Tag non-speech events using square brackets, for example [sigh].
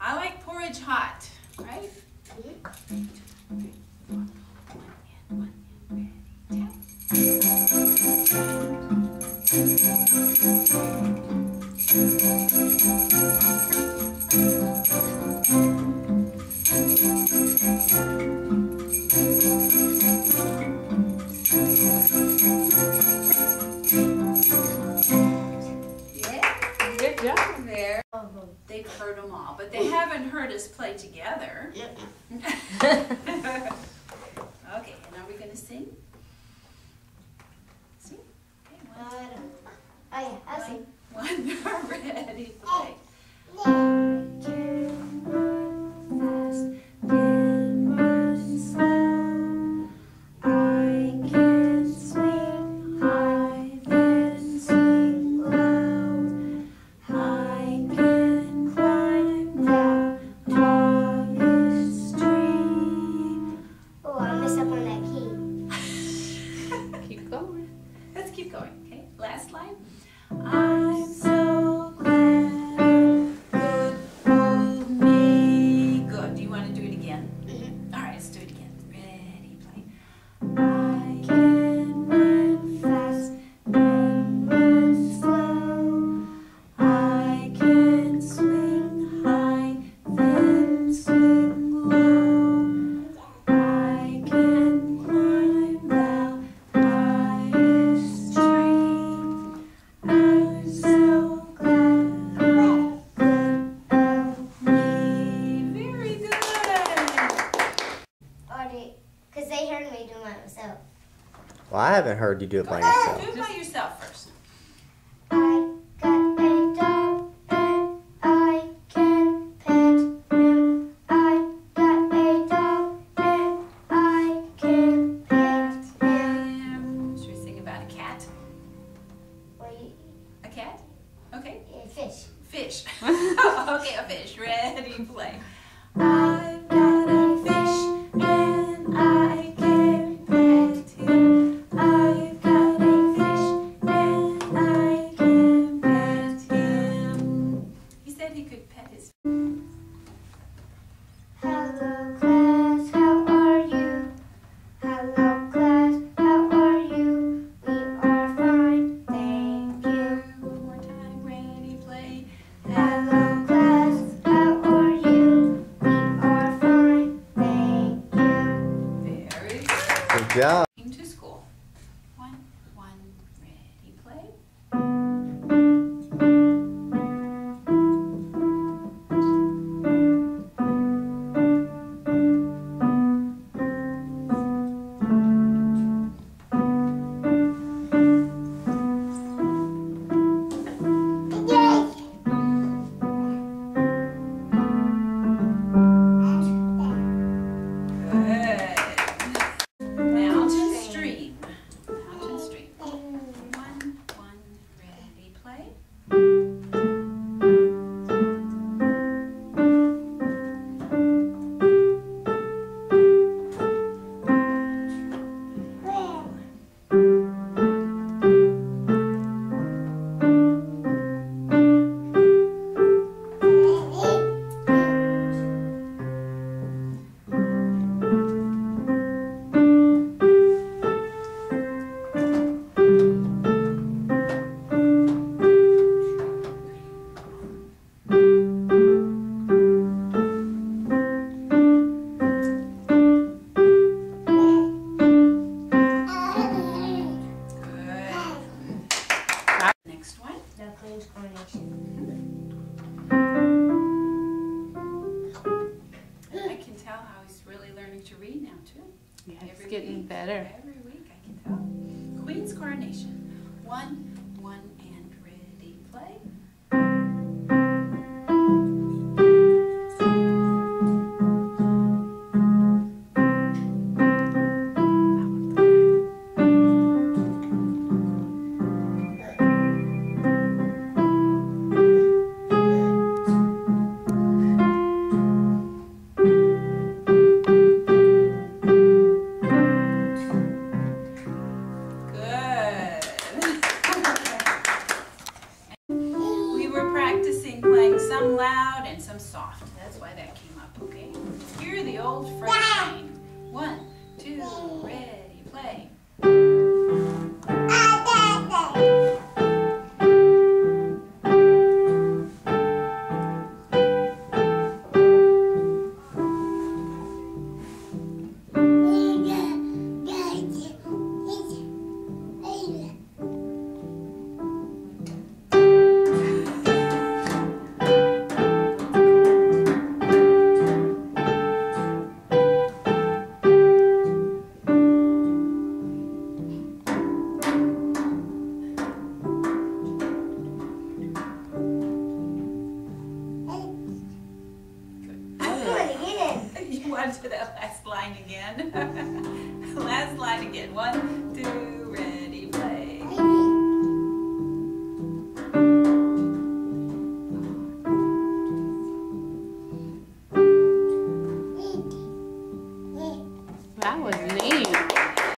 I like porridge hot, right? but they haven't heard us play together. Yeah. [laughs] okay, and are we going to sing? Sing? Okay, one, uh, two, I, I sing. I Well, I haven't heard you do it Go by ahead, yourself. Do it by yourself first. A cat? Okay. Fish. Fish. [laughs] okay, a fish. Ready, play. Yeah. Queen's Coronation. I can tell how he's really learning to read now, too. Yeah, it's getting week, better. Every week, I can tell. Queen's Coronation. One some loud and some soft. That's why that came up, okay? Hear the old French saying. One, two, ready, play. You to that [laughs] last line again? [laughs] last line again. One, two,